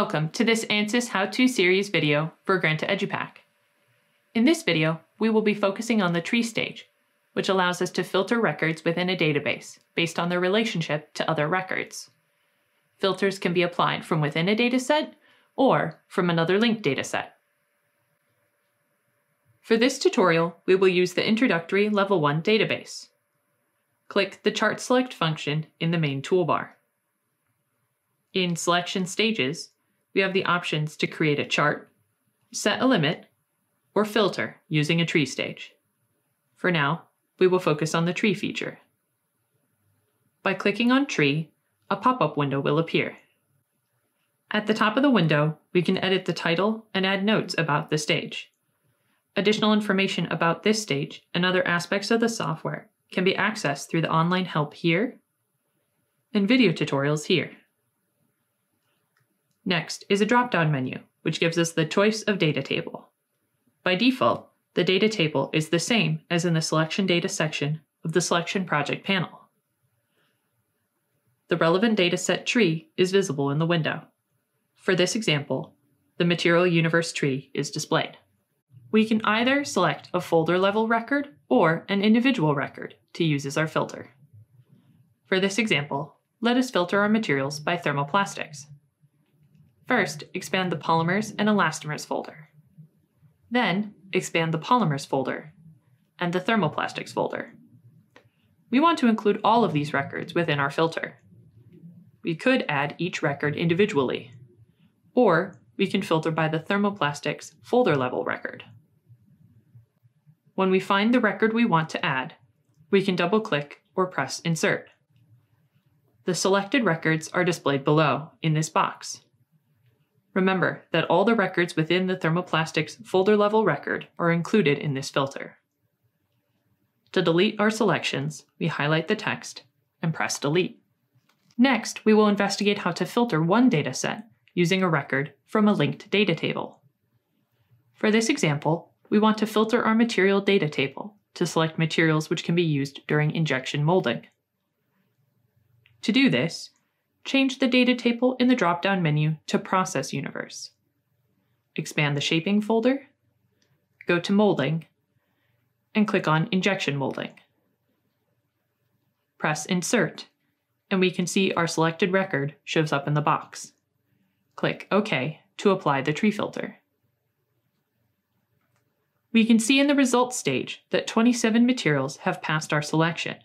Welcome to this ANSYS How-To series video for Granta EduPack. In this video, we will be focusing on the tree stage, which allows us to filter records within a database based on their relationship to other records. Filters can be applied from within a dataset or from another linked dataset. For this tutorial, we will use the introductory Level 1 database. Click the Chart Select function in the main toolbar. In Selection Stages, we have the options to create a chart, set a limit, or filter using a tree stage. For now, we will focus on the tree feature. By clicking on Tree, a pop-up window will appear. At the top of the window, we can edit the title and add notes about the stage. Additional information about this stage and other aspects of the software can be accessed through the online help here and video tutorials here. Next is a drop-down menu, which gives us the choice of data table. By default, the data table is the same as in the selection data section of the selection project panel. The relevant dataset tree is visible in the window. For this example, the material universe tree is displayed. We can either select a folder level record or an individual record to use as our filter. For this example, let us filter our materials by thermoplastics. First, expand the Polymers and Elastomers folder. Then, expand the Polymers folder and the Thermoplastics folder. We want to include all of these records within our filter. We could add each record individually, or we can filter by the Thermoplastics folder level record. When we find the record we want to add, we can double-click or press Insert. The selected records are displayed below in this box. Remember that all the records within the thermoplastics folder level record are included in this filter. To delete our selections, we highlight the text and press Delete. Next, we will investigate how to filter one dataset using a record from a linked data table. For this example, we want to filter our material data table to select materials which can be used during injection molding. To do this, change the data table in the drop-down menu to Process Universe. Expand the Shaping folder, go to Molding, and click on Injection Molding. Press Insert, and we can see our selected record shows up in the box. Click OK to apply the tree filter. We can see in the results stage that 27 materials have passed our selection,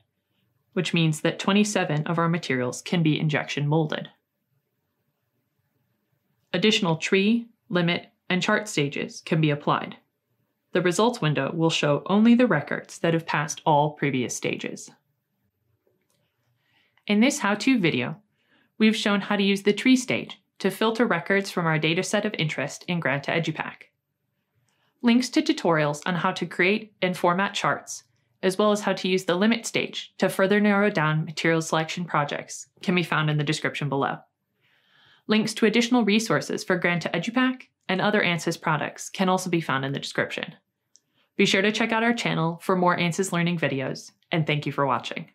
which means that 27 of our materials can be injection molded. Additional tree, limit, and chart stages can be applied. The results window will show only the records that have passed all previous stages. In this how-to video, we've shown how to use the tree stage to filter records from our dataset of interest in Granta EduPack. Links to tutorials on how to create and format charts as well as how to use the limit stage to further narrow down material selection projects, can be found in the description below. Links to additional resources for Granta EduPack and other ANSYS products can also be found in the description. Be sure to check out our channel for more ANSYS learning videos, and thank you for watching.